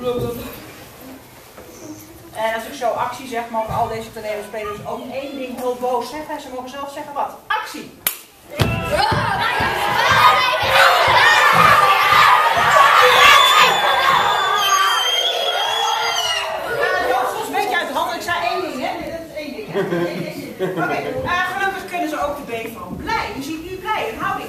En als ik zo actie zeg, mogen al deze toneelspelers ook één ding heel boos zeggen. Ze mogen zelf zeggen wat? Actie! Jongens, weet je uit handen. Ik zei één ding, hè? Oké, okay. uh, gelukkig kunnen ze ook de B van blij. Je ziet nu blij een houding.